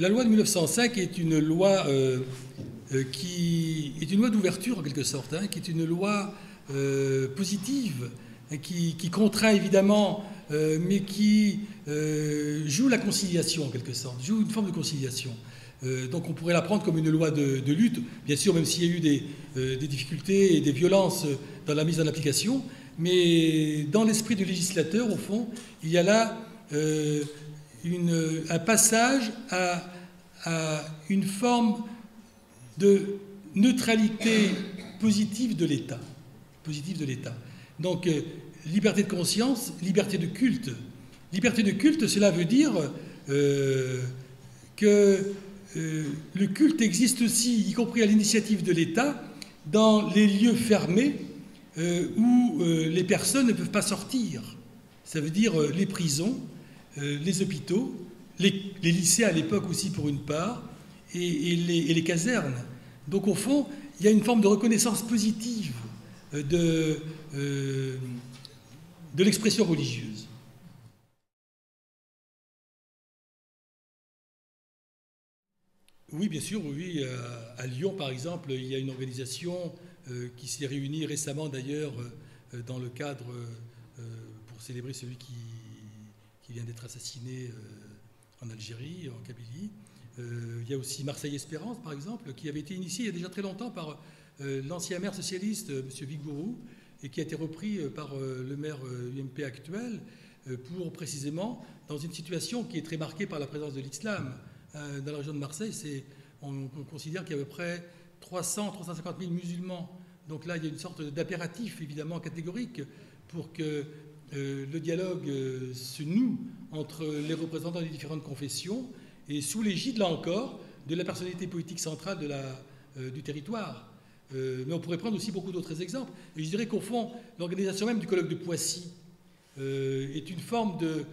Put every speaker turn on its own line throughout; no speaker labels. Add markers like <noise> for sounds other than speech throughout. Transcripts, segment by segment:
La loi de 1905 est une loi euh, euh, qui est une loi d'ouverture en quelque sorte, hein, qui est une loi euh, positive, hein, qui, contraint évidemment, mais qui joue la conciliation en quelque sorte, joue une forme de conciliation. donc on pourrait la prendre comme une loi de, lutte, bien sûr, même s'il y a eu des, difficultés et des violences dans la mise en application, mais dans l'esprit du législateur, au fond, il y a là un passage à, une forme de neutralité positive de l'État. Positive de l'État. Donc, euh, liberté de conscience, liberté de culte. Liberté de culte, cela veut dire euh, que euh, le culte existe aussi, y compris à l'initiative de l'État, dans les lieux fermés où les personnes ne peuvent pas sortir. Ça veut dire les prisons, les hôpitaux, les, lycées à l'époque aussi pour une part, et, les, casernes. Donc au fond, il y a une forme de reconnaissance positive de, euh, de l'expression religieuse. Oui, bien sûr, oui. À Lyon, par exemple, il y a une organisation qui s'est réunie récemment, d'ailleurs, dans le cadre pour célébrer celui qui qui vient d'être assassiné euh, en Algérie, en Kabylie. Euh, il y a aussi Marseille Espérance, par exemple, qui avait été initié il y a déjà très longtemps par euh, l'ancien maire socialiste, M. Vigourou, et qui a été repris par le maire UMP actuel pour précisément, dans une situation qui est très marquée par la présence de l'islam dans la région de Marseille, on, considère qu'il y a à peu près 300, 350 000 musulmans. Donc là, il y a une sorte d'impératif, évidemment, catégorique pour que euh, le dialogue euh, se noue entre les représentants des différentes confessions et sous l'égide, là encore, de la personnalité politique centrale euh, du territoire. Mais on pourrait prendre aussi beaucoup d'autres exemples. Et je dirais qu'au fond, l'organisation même du colloque de Poissy est une forme de,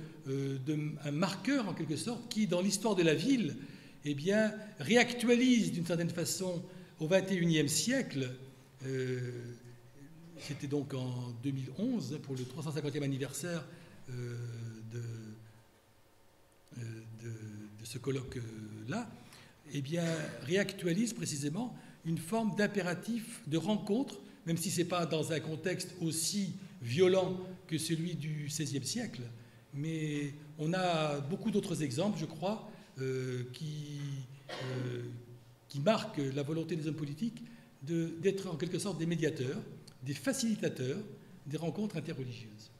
un marqueur en quelque sorte qui, dans l'histoire de la ville, eh bien, réactualise d'une certaine façon au XXIe siècle c'était donc en 2011 pour le 350e anniversaire euh, euh, de, de, ce colloque-là, eh bien, réactualise précisément une forme d'impératif de rencontre, même si ce n'est pas dans un contexte aussi violent que celui du XVIe siècle. Mais on a beaucoup d'autres exemples, je crois, euh, qui, qui marquent la volonté des hommes politiques d'être en quelque sorte des médiateurs des facilitateurs des rencontres interreligieuses.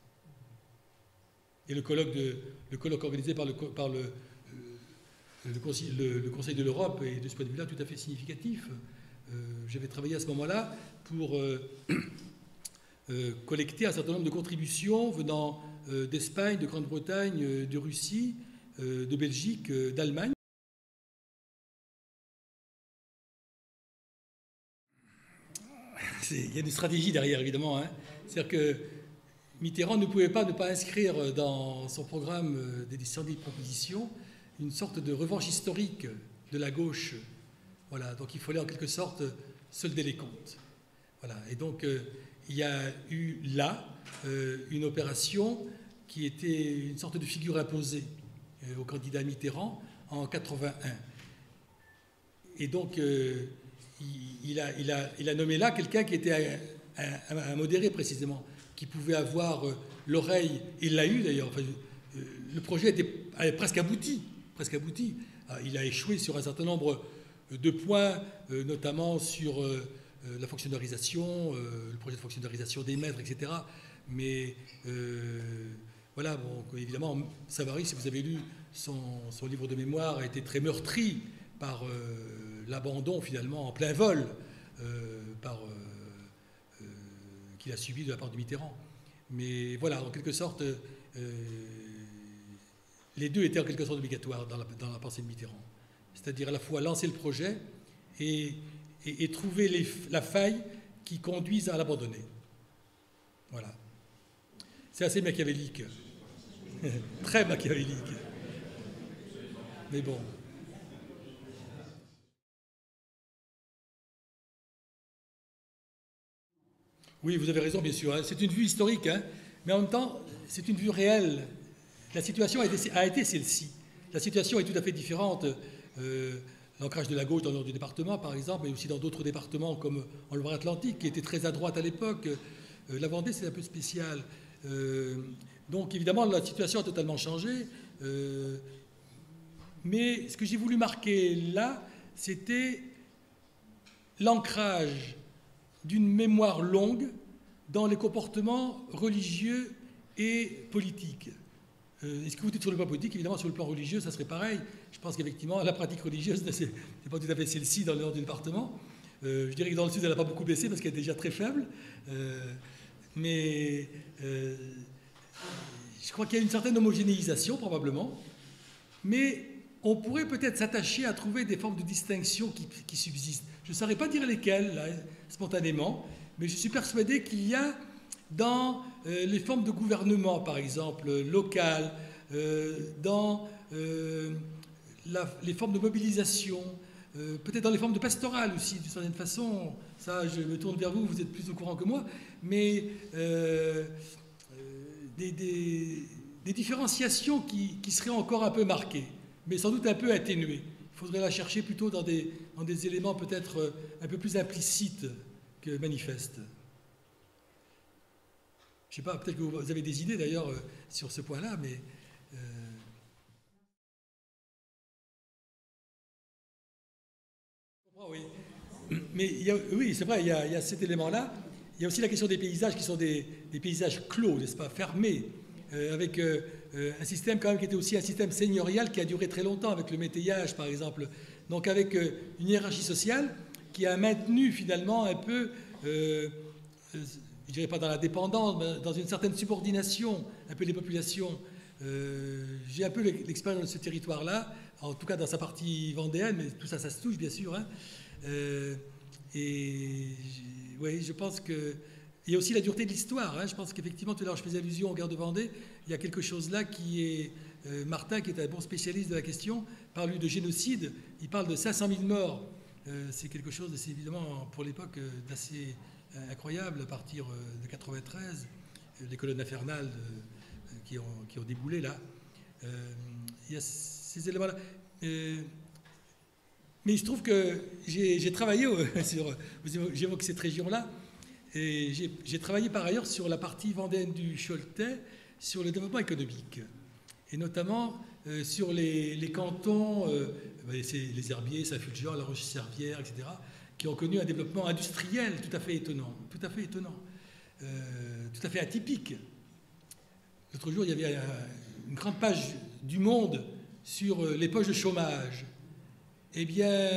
Et le colloque, organisé par, le, par euh, le, le, Conseil, de l'Europe est de ce point de vue-là tout à fait significatif. Euh, J'avais travaillé à ce moment-là pour euh, <clears throat> euh, collecter un certain nombre de contributions venant d'Espagne, de Grande-Bretagne, de Russie, de Belgique, d'Allemagne. il y a une stratégie derrière, évidemment. Hein. C'est-à-dire que Mitterrand ne pouvait pas ne pas inscrire dans son programme des propositions une sorte de revanche historique de la gauche. Voilà, donc il fallait en quelque sorte solder les comptes. Voilà, et donc euh, il y a eu là euh, une opération qui était une sorte de figure imposée au candidat Mitterrand en 81. Et donc il, a, nommé là quelqu'un qui était un, modéré précisément, qui pouvait avoir euh, l'oreille, il l'a eu d'ailleurs, euh, le projet était presque abouti, presque abouti. Ah, il a échoué sur un certain nombre de points, euh, notamment sur la fonctionnalisation, le projet de fonctionnalisation des maîtres, etc. Mais voilà, évidemment, Savary, si vous avez lu son, livre de mémoire, a été très meurtri par l'abandon finalement en plein vol euh, euh, euh, qu'il a subi de la part de Mitterrand. Mais voilà, en quelque sorte, les deux étaient en quelque sorte obligatoires dans la pensée de Mitterrand. C'est-à-dire à la fois lancer le projet et, trouver la faille qui conduise à l'abandonner. Voilà. C'est assez machiavélique. <laughs> Très machiavélique. Mais bon. Oui, vous avez raison, bien sûr. Hein. C'est une vue historique, hein. mais en même temps, c'est une vue réelle. La situation a été, celle-ci. La situation est tout à fait différente. Euh, l'ancrage de la gauche dans le nord du département, par exemple, mais aussi dans d'autres départements comme en Loire-Atlantique, qui était très à droite à l'époque. Euh, la Vendée, c'est un peu spécial. Euh, donc, évidemment, la situation a totalement changé. mais ce que j'ai voulu marquer là, c'était l'ancrage d'une mémoire longue dans les comportements religieux et politiques. Euh, Est-ce que vous dites sur le plan politique Évidemment, sur le plan religieux, ça serait pareil. Je pense qu'effectivement, la pratique religieuse, <laughs> n'est pas tout à fait celle-ci dans le nord du département. Euh, je dirais que dans le sud, elle n'a pas beaucoup baissé parce qu'elle est déjà très faible. Euh, mais euh, je crois qu'il y a une certaine homogénéisation, probablement. Mais on pourrait peut-être s'attacher à trouver des formes de distinction qui, subsistent. Je ne saurais pas dire lesquelles, spontanément, mais je suis persuadé qu'il y a dans les formes de gouvernement, par exemple, euh, dans euh, les formes de mobilisation, peut-être dans les formes de pastorale aussi, d'une certaine façon. Ça, je me tourne vers vous, vous êtes plus au courant que moi, mais des, différenciations qui, seraient encore un peu marquées mais sans doute un peu atténuée. Il faudrait la chercher plutôt dans des, dans des éléments peut-être euh, un peu plus implicites que manifestes. Je sais pas, peut-être que vous avez des idées d'ailleurs euh, sur ce point-là, mais. Euh, oui. Mais oui, c'est vrai, il y, a, cet élément-là. Il y a aussi la question des paysages qui sont des, paysages clos, n'est-ce pas, fermés, avec euh, un système quand même qui était aussi un système seigneurial qui a duré très longtemps avec le métayage par exemple. Donc avec une hiérarchie sociale qui a maintenu finalement un peu, je dirais pas dans la dépendance, mais dans une certaine subordination un peu des populations. J'ai un peu l'expérience de ce territoire-là, en tout cas dans sa partie vendéenne, mais tout ça, ça se touche bien sûr. Hein. et oui, je pense que il y a aussi la dureté de l'histoire. Hein. Je pense qu'effectivement, tout à l'heure, je faisais allusion aux guerres de Vendée. Il y a quelque chose là qui est. Euh, Martin, qui est un bon spécialiste de la question, parle de génocide. Il parle de 500 000 morts. Euh, c'est quelque chose, c'est évidemment, pour l'époque, euh, d'assez incroyable à partir de 93, les colonnes infernales qui, ont, déboulé là. il y a ces éléments-là. mais il se trouve que j'ai travaillé <laughs> sur. J'évoque cette région-là. Et j'ai travaillé par ailleurs sur la partie vendéenne du Choletais, sur le développement économique, et notamment euh, sur les, cantons, euh, ben, les Herbiers, Saint-Fulgent, La Roche-Servière, etc., qui ont connu un développement industriel tout à fait étonnant, tout à fait étonnant, euh, tout à fait atypique. L'autre jour, il y avait une grande page du Monde sur les poches de chômage. Eh bien,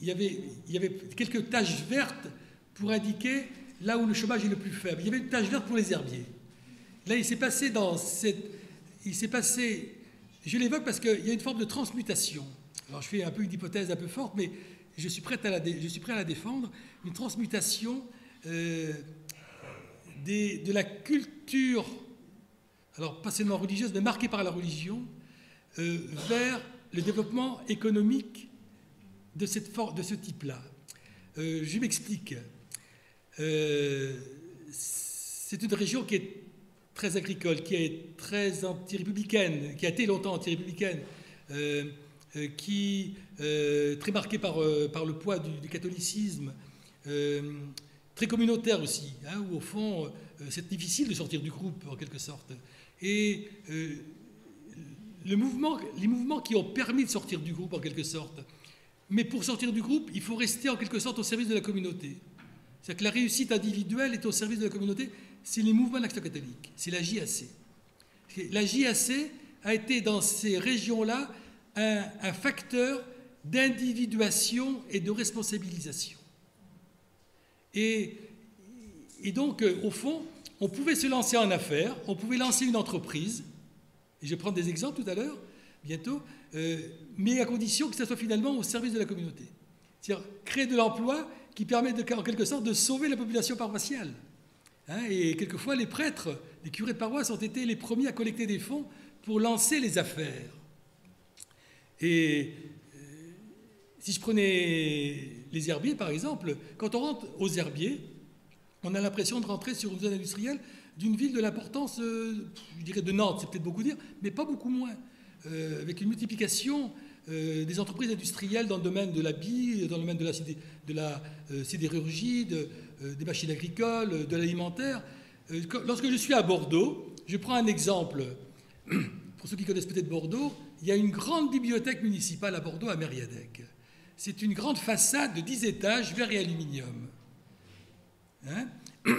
il y avait, il y avait quelques taches vertes pour indiquer là où le chômage est le plus faible. Il y avait une tâche verte pour les herbiers. Là, il s'est passé dans cette. Il s'est passé. Je l'évoque parce qu'il y a une forme de transmutation. Alors, je fais un peu une hypothèse un peu forte, mais je suis prêt à la, défendre. Une transmutation euh, de la culture, alors pas seulement religieuse, mais marquée par la religion, euh, vers le développement économique de, ce type-là. Euh, je m'explique. C'est une région qui est très agricole, qui est très anti-républicaine, qui a été longtemps anti-républicaine, qui est très marquée par, par le poids du, catholicisme, très communautaire aussi, hein, où au fond c'est difficile de sortir du groupe en quelque sorte. Et les mouvements qui ont permis de sortir du groupe en quelque sorte, mais pour sortir du groupe, il faut rester en quelque sorte au service de la communauté. C'est-à-dire que la réussite individuelle est au service de la communauté, c'est les mouvements d'Action catholique, c'est la JAC. La JAC a été dans ces régions-là un, facteur d'individuation et de responsabilisation. Et, donc, euh, au fond, on pouvait se lancer en affaires, on pouvait lancer une entreprise, et je vais prendre des exemples tout à l'heure, bientôt, euh, mais à condition que ça soit finalement au service de la communauté. C'est-à-dire créer de l'emploi qui permet en quelque sorte de sauver la population paroissiale. Hein, et quelquefois, les prêtres, les curés de paroisse ont été les premiers à collecter des fonds pour lancer les affaires. Et euh, si je prenais les herbiers, par exemple, quand on rentre aux herbiers, on a l'impression de rentrer sur une zone industrielle d'une ville de l'importance, euh, je dirais de Nantes, c'est peut-être beaucoup dire, mais pas beaucoup moins, euh, avec une multiplication des entreprises industrielles dans le domaine de bille, dans le domaine de la sidérurgie, des machines agricoles, de l'alimentaire. lorsque je suis à Bordeaux, je prends un exemple <clears throat> pour ceux qui connaissent peut-être Bordeaux, il y a une grande bibliothèque municipale à Bordeaux, à Mériadec. C'est une grande façade de 10 étages, verre et aluminium. Hein <clears throat>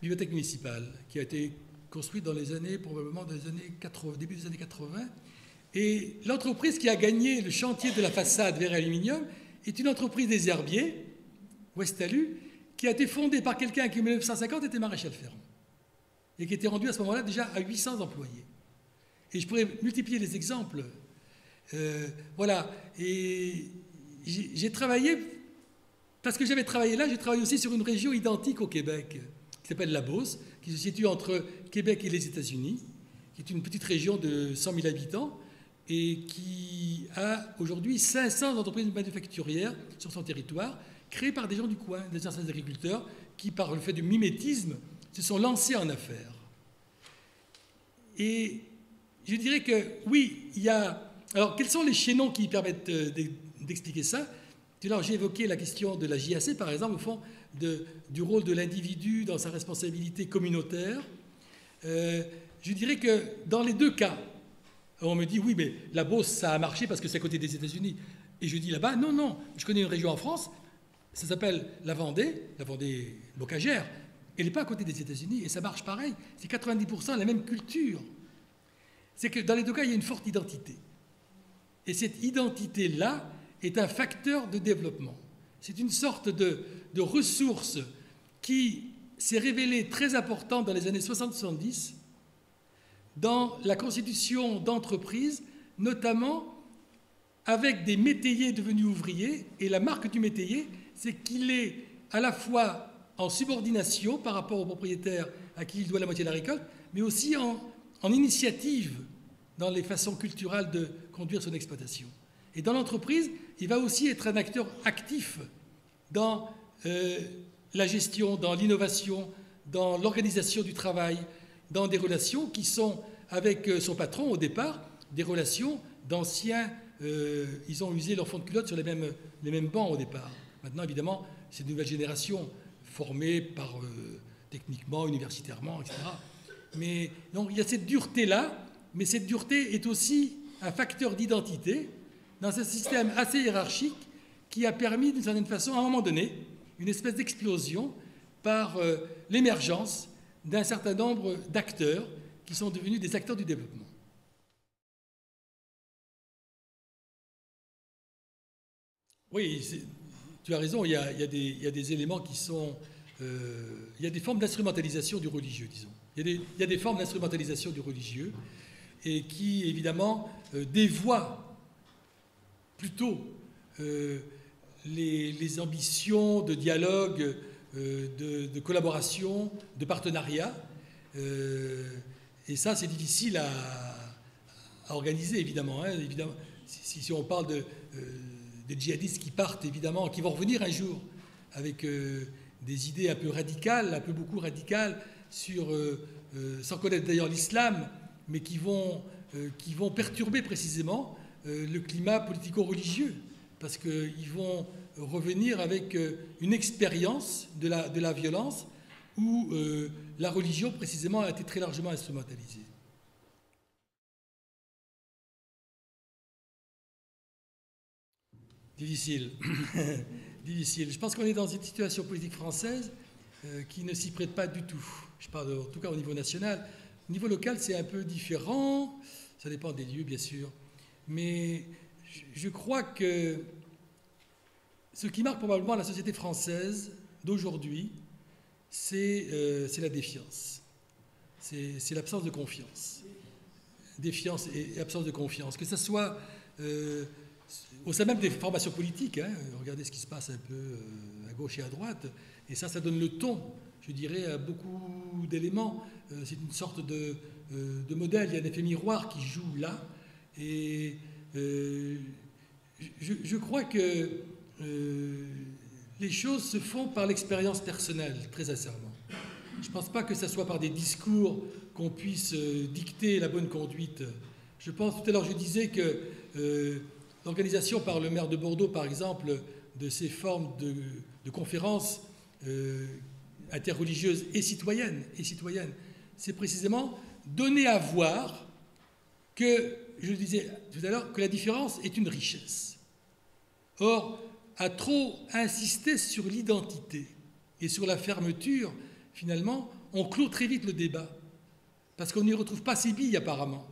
bibliothèque municipale qui a été construite dans les années, probablement dans les années 80, début des années 80. Et l'entreprise qui a gagné le chantier de la façade verre et aluminium est une entreprise des herbiers, Westalu, qui a été fondée par quelqu'un qui en 1950 était maréchal ferrant et qui était rendu à ce moment-là déjà à 800 employés. Et je pourrais multiplier les exemples. Euh, voilà. Et j'ai travaillé, parce que j'avais travaillé là, j'ai travaillé aussi sur une région identique au Québec, qui s'appelle la Beauce, qui se situe entre Québec et les États-Unis, qui est une petite région de 100 000 habitants et qui a aujourd'hui 500 entreprises manufacturières sur son territoire, créées par des gens du coin, des anciens agriculteurs, qui, par le fait du mimétisme, se sont lancés en affaires. Et je dirais que oui, il y a. Alors, quels sont les chaînons qui permettent euh, d'expliquer ça? J'ai évoqué la question de la JAC, par exemple, au fond, du rôle de l'individu dans sa responsabilité communautaire. Euh, je dirais que dans les deux cas, on me dit oui, mais la Beauce, ça a marché parce que c'est à côté des États-Unis. Et je dis là-bas, non, non, je connais une région en France, ça s'appelle la Vendée, la Vendée bocagère. Elle n'est pas à côté des États-Unis et ça marche pareil. C'est 90% la même culture c'est que dans les deux cas, il y a une forte identité. Et cette identité-là est un facteur de développement. C'est une sorte de, ressource qui s'est révélée très importante dans les années 60-70 dans la constitution d'entreprises, notamment avec des métayers devenus ouvriers. Et la marque du métayer, c'est qu'il est à la fois en subordination par rapport au propriétaire à qui il doit la moitié de la récolte, mais aussi en, en initiative dans les façons culturelles de conduire son exploitation. Et dans l'entreprise, il va aussi être un acteur actif dans euh, la gestion, dans l'innovation, dans l'organisation du travail, dans des relations qui sont avec euh, son patron au départ, des relations d'anciens, euh, ils ont usé leur fond de culotte sur les mêmes, les mêmes bancs au départ. Maintenant, évidemment, c'est une nouvelle génération formée par, techniquement, universitairement, etc. Mais donc, il y a cette dureté-là mais cette dureté est aussi un facteur d'identité dans un système assez hiérarchique qui a permis, d'une certaine façon, à un moment donné, une espèce d'explosion par euh, l'émergence d'un certain nombre d'acteurs qui sont devenus des acteurs du développement. Oui, tu as raison, il y a, des, éléments qui sont... Euh, il y a des formes d'instrumentalisation du religieux, disons. Il y a des formes d'instrumentalisation du religieux et qui, évidemment, euh, dévoie plutôt euh, les, ambitions de dialogue, euh, de, collaboration, de partenariat. et ça, c'est difficile à, organiser, évidemment. Hein, si, on parle de, des djihadistes qui partent, évidemment, qui vont revenir un jour avec des idées un peu radicales, un peu beaucoup radicales, sur, sans connaître d'ailleurs l'islam, mais qui vont, euh, qui vont perturber précisément euh, le climat politico-religieux, parce qu'ils vont revenir avec euh, une expérience de la, de la violence où la religion précisément a été très largement instrumentalisée. Difficile. <laughs> Difficile. Je pense qu'on est dans une situation politique française qui ne s'y prête pas du tout. Je parle en tout cas au niveau national. Au niveau local, c'est un peu différent. Ça dépend des lieux, bien sûr. Mais je crois que ce qui marque probablement la société française d'aujourd'hui, c'est euh, la défiance. C'est l'absence de confiance. Défiance et absence de confiance. Que ce soit euh, au sein même des formations politiques, hein, regardez ce qui se passe un peu euh, à gauche et à droite, et ça, ça donne le ton je dirais, à beaucoup d'éléments. c'est une sorte de, de, modèle, il y a un effet miroir qui joue là. Et je, crois que les choses se font par l'expérience personnelle, très sincèrement. Je ne pense pas que ce soit par des discours qu'on puisse euh, dicter la bonne conduite. Je pense, tout à l'heure, je disais que euh, l'organisation par le maire de Bordeaux, par exemple, de ces formes de, conférences euh, interreligieuses et citoyennes, et citoyennes, c'est précisément donner à voir que, je le disais tout à l'heure, que la différence est une richesse. Or, à trop insister sur l'identité et sur la fermeture, finalement, on clôt très vite le débat, parce qu'on n'y retrouve pas ses billes apparemment.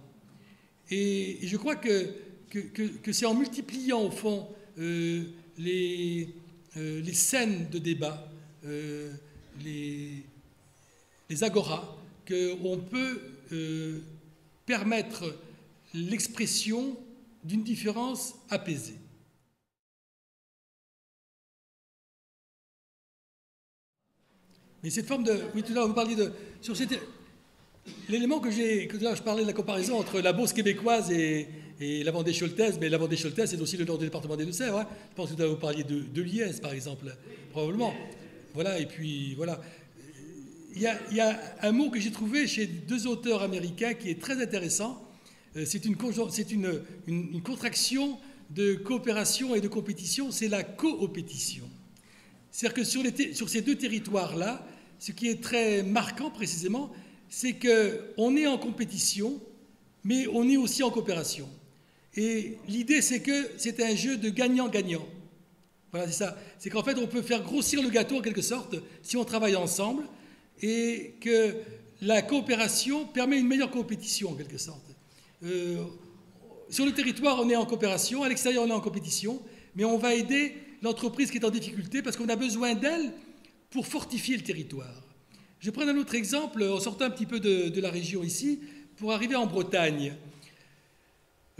Et, je crois que, que, c'est en multipliant, au fond, euh, les, euh, les, scènes de débat, euh, les, les agoras, qu'on peut permettre l'expression d'une différence apaisée. Mais cette forme de. Oui, tout à l'heure, vous parliez de. Sur L'élément que j'ai. Que je parlais de la comparaison entre la Beauce québécoise et, et la Vendée Choltaise, mais la Vendée Choltaise, c'est aussi le nord du département des Deux-Sèvres. Hein. Je pense que vous parliez de, de Liège, par exemple, probablement. Voilà, et puis voilà. Il y, a, un mot que j'ai trouvé chez deux auteurs américains qui est très intéressant. Euh, c'est une, contraction de coopération et de compétition, c'est la coopétition. C'est-à-dire que sur ces deux territoires-là, ce qui est très marquant précisément, c'est qu'on est en compétition, mais on est aussi en coopération. Et l'idée, c'est que c'est un jeu de gagnant-gagnant. Voilà, c'est ça. C'est qu'en fait, on peut faire grossir le gâteau en quelque sorte si on travaille ensemble et que la coopération permet une meilleure compétition en quelque sorte. Euh, sur le territoire, on est en coopération, à l'extérieur, on est en compétition, mais on va aider l'entreprise qui est en difficulté parce qu'on a besoin d'elle pour fortifier le territoire. Je prends un autre exemple, en sortant un petit peu de, la région ici, pour arriver en Bretagne.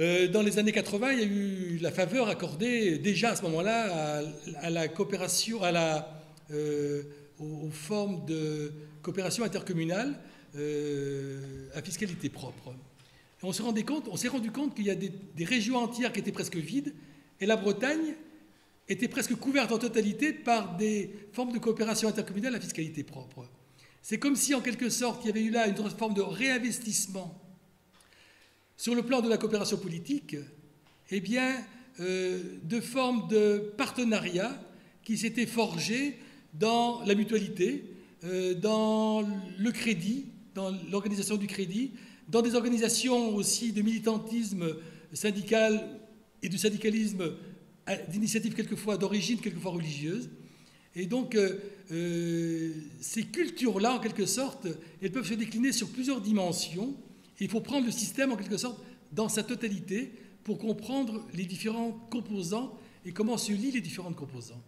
Euh, dans les années 80, il y a eu la faveur accordée déjà à ce moment-là à, la coopération, à la, euh, aux, formes de coopération intercommunale euh, à fiscalité propre. on s'est rendu compte, qu'il y a des, régions entières qui étaient presque vides, et la Bretagne était presque couverte en totalité par des formes de coopération intercommunale à fiscalité propre. C'est comme si, en quelque sorte, il y avait eu là une forme de réinvestissement sur le plan de la coopération politique, eh bien, euh, de formes de partenariat qui s'étaient forgées dans la mutualité, euh, dans le crédit, dans l'organisation du crédit, dans des organisations aussi de militantisme syndical et du syndicalisme d'initiatives quelquefois d'origine, quelquefois religieuse. Et donc, euh, euh, ces cultures-là, en quelque sorte, elles peuvent se décliner sur plusieurs dimensions. Il faut prendre le système, en quelque sorte, dans sa totalité pour comprendre les différentes composantes et comment se lient les différentes composantes.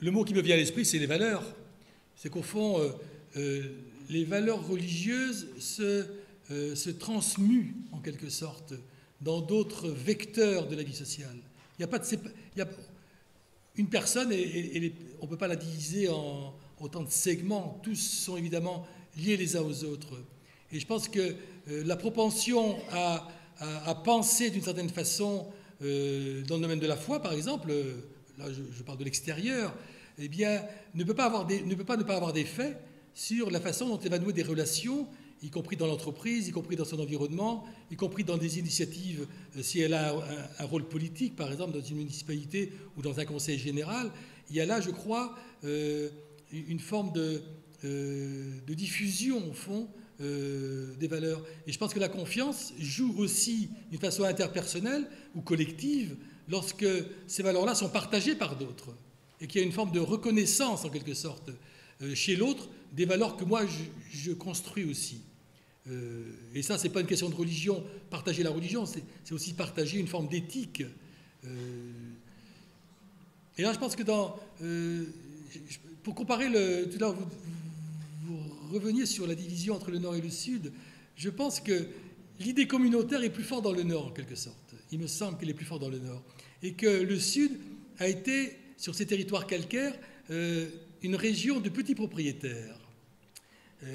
Le mot qui me vient à l'esprit, c'est les valeurs. C'est qu'au fond, euh, les valeurs religieuses se, euh, transmuent en quelque sorte dans d'autres vecteurs de la vie sociale. Il n'y a pas de il y une personne, on ne peut pas la diviser en autant de segments, tous sont évidemment liés les uns aux autres. Et je pense que euh, la propension à, penser d'une certaine façon euh, dans le domaine de la foi, par exemple, là je, parle de l'extérieur, eh bien, ne peut, pas avoir ne pas avoir d'effet sur la façon dont elle va nouer des relations, y compris dans l'entreprise, y compris dans son environnement, y compris dans des initiatives, euh, si elle a un, rôle politique, par exemple, dans une municipalité ou dans un conseil général. Il y a là, je crois, euh, une forme euh, de, diffusion, au fond, des valeurs. Et je pense que la confiance joue aussi d'une façon interpersonnelle ou collective lorsque ces valeurs-là sont partagées par d'autres et qu'il y a une forme de reconnaissance, en quelque sorte, chez l'autre des valeurs que moi je, construis aussi. Euh, et ça, ce n'est pas une question de religion. Partager la religion, c'est aussi partager une forme d'éthique. Euh, et là, je pense que dans. Euh, pour comparer le. Tout à l'heure, vous, vous, reveniez sur la division entre le Nord et le Sud. Je pense que l'idée communautaire est plus forte dans le Nord, en quelque sorte. Il me semble qu'elle est plus forte dans le Nord. et que le Sud a été, sur ces territoires calcaires, une région de petits propriétaires,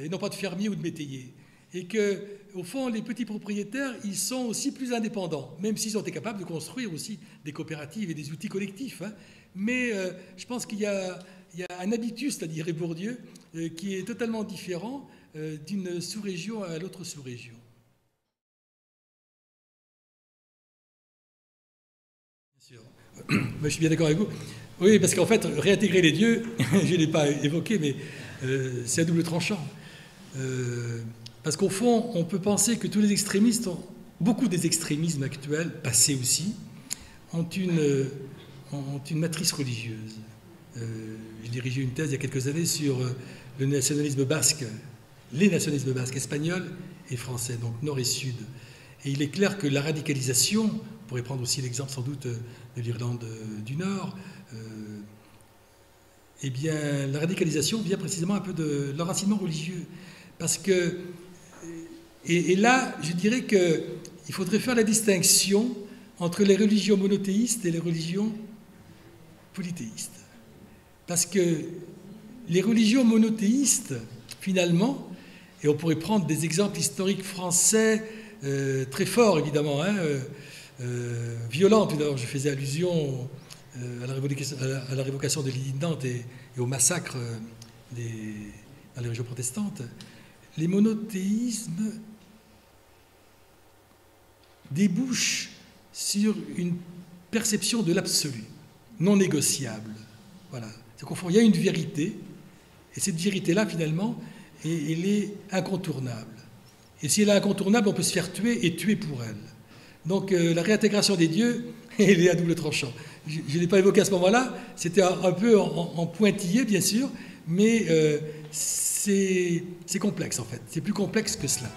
et non pas de fermiers ou de métayers. Et que, au fond, les petits propriétaires, ils sont aussi plus indépendants, même s'ils ont été capables de construire aussi des coopératives et des outils collectifs. Hein. Mais euh, je pense qu'il y, a un habitus, c'est-à-dire Bourdieu, qui est totalement différent d'une sous-région à l'autre sous-région. <coughs> je suis bien d'accord avec vous. Oui, parce qu'en fait, réintégrer les dieux, <laughs> je ne l'ai pas évoqué, mais euh, c'est à double tranchant. Euh, parce qu'au fond, on peut penser que tous les extrémistes, beaucoup des extrémismes actuels, passés aussi, ont une, une matrice religieuse. Euh, j'ai dirigé une thèse il y a quelques années sur le nationalisme basque, les nationalismes basques espagnols et français, donc nord et sud. Et il est clair que la radicalisation, on pourrait prendre aussi l'exemple sans doute de l'Irlande du Nord, euh, eh bien, la radicalisation vient précisément un peu de l'enracinement religieux. Parce que, et, là, je dirais qu'il faudrait faire la distinction entre les religions monothéistes et les religions polythéistes. Parce que les religions monothéistes, finalement, et on pourrait prendre des exemples historiques français euh, très forts, évidemment, hein, euh, euh, violentes. je faisais allusion euh, à, la révocation, de l'île de Nantes et, au massacre euh, dans les régions protestantes, les monothéismes débouchent sur une perception de l'absolu, non négociable. Voilà. Il y a une vérité, et cette vérité-là, finalement, elle est incontournable. Et si elle est incontournable, on peut se faire tuer et tuer pour elle. Donc euh, la réintégration des dieux, <laughs> elle est à double tranchant je ne l'ai pas évoqué à ce moment-là, c'était un, peu en, pointillé, bien sûr, mais euh, c'est complexe en fait, c'est plus complexe que cela.